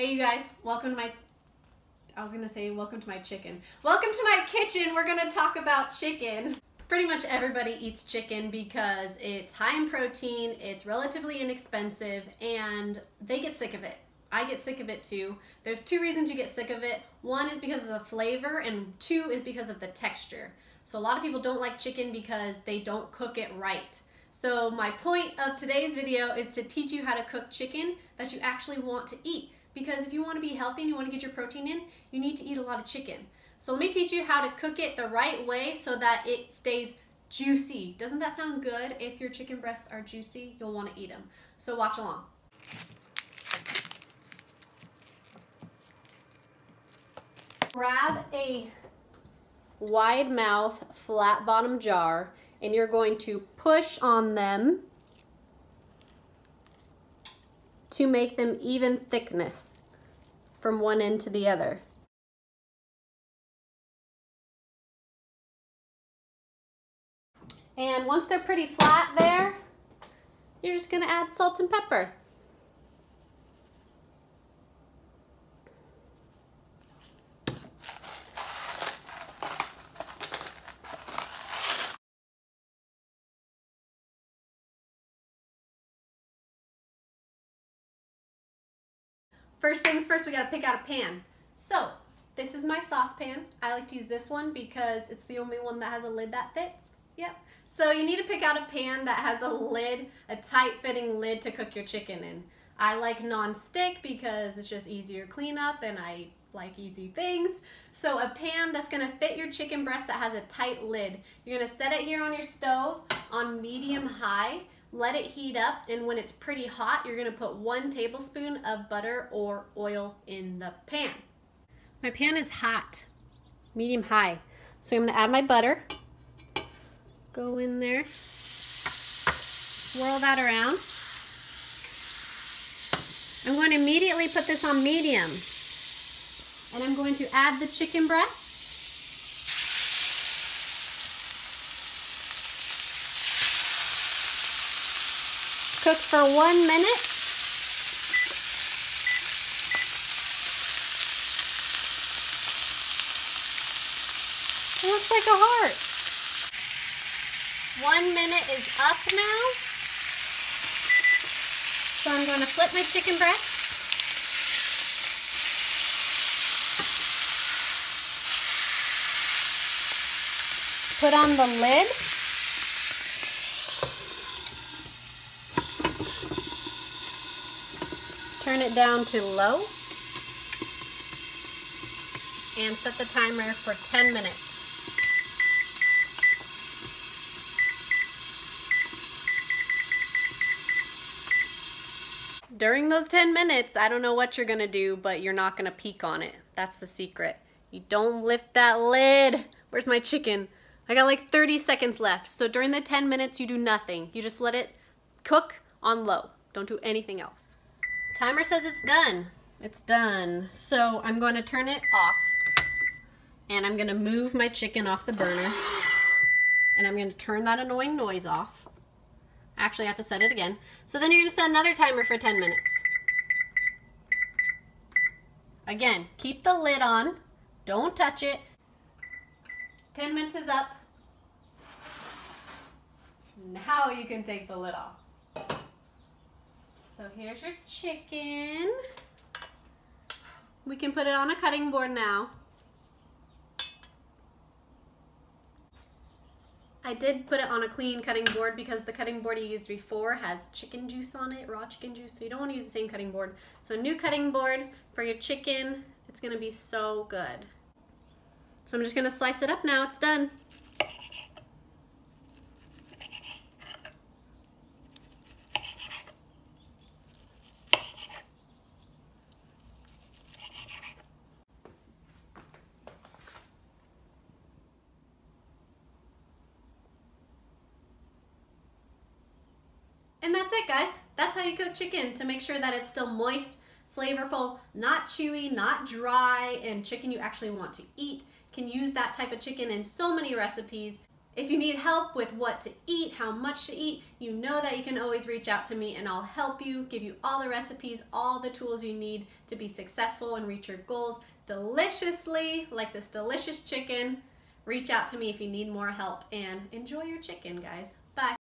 Hey you guys, welcome to my, I was gonna say welcome to my chicken. Welcome to my kitchen, we're gonna talk about chicken. Pretty much everybody eats chicken because it's high in protein, it's relatively inexpensive, and they get sick of it. I get sick of it too. There's two reasons you get sick of it. One is because of the flavor, and two is because of the texture. So a lot of people don't like chicken because they don't cook it right. So my point of today's video is to teach you how to cook chicken that you actually want to eat. Because if you want to be healthy and you want to get your protein in, you need to eat a lot of chicken. So let me teach you how to cook it the right way so that it stays juicy. Doesn't that sound good? If your chicken breasts are juicy, you'll want to eat them. So watch along. Grab a wide mouth, flat bottom jar, and you're going to push on them to make them even thickness from one end to the other. And once they're pretty flat there, you're just gonna add salt and pepper. First things first, we gotta pick out a pan. So, this is my saucepan. I like to use this one because it's the only one that has a lid that fits. Yep. So you need to pick out a pan that has a lid, a tight fitting lid to cook your chicken in. I like non-stick because it's just easier cleanup and I like easy things. So a pan that's gonna fit your chicken breast that has a tight lid. You're gonna set it here on your stove on medium high let it heat up, and when it's pretty hot, you're gonna put one tablespoon of butter or oil in the pan. My pan is hot, medium high. So I'm gonna add my butter. Go in there, swirl that around. I'm going to immediately put this on medium. And I'm going to add the chicken breast. Cook for one minute. It looks like a heart. One minute is up now. So I'm going to flip my chicken breast. Put on the lid. Turn it down to low and set the timer for 10 minutes. During those 10 minutes, I don't know what you're gonna do, but you're not gonna peek on it. That's the secret. You don't lift that lid. Where's my chicken? I got like 30 seconds left. So during the 10 minutes, you do nothing. You just let it cook on low. Don't do anything else. Timer says it's done. It's done. So I'm going to turn it off. And I'm going to move my chicken off the burner. And I'm going to turn that annoying noise off. Actually, I have to set it again. So then you're going to set another timer for 10 minutes. Again, keep the lid on. Don't touch it. 10 minutes is up. Now you can take the lid off. So here's your chicken. We can put it on a cutting board now. I did put it on a clean cutting board because the cutting board you used before has chicken juice on it, raw chicken juice, so you don't want to use the same cutting board. So a new cutting board for your chicken, it's going to be so good. So I'm just going to slice it up now, it's done. And that's it guys. That's how you cook chicken to make sure that it's still moist, flavorful, not chewy, not dry, and chicken you actually want to eat. Can use that type of chicken in so many recipes. If you need help with what to eat, how much to eat, you know that you can always reach out to me and I'll help you, give you all the recipes, all the tools you need to be successful and reach your goals deliciously, like this delicious chicken. Reach out to me if you need more help and enjoy your chicken, guys.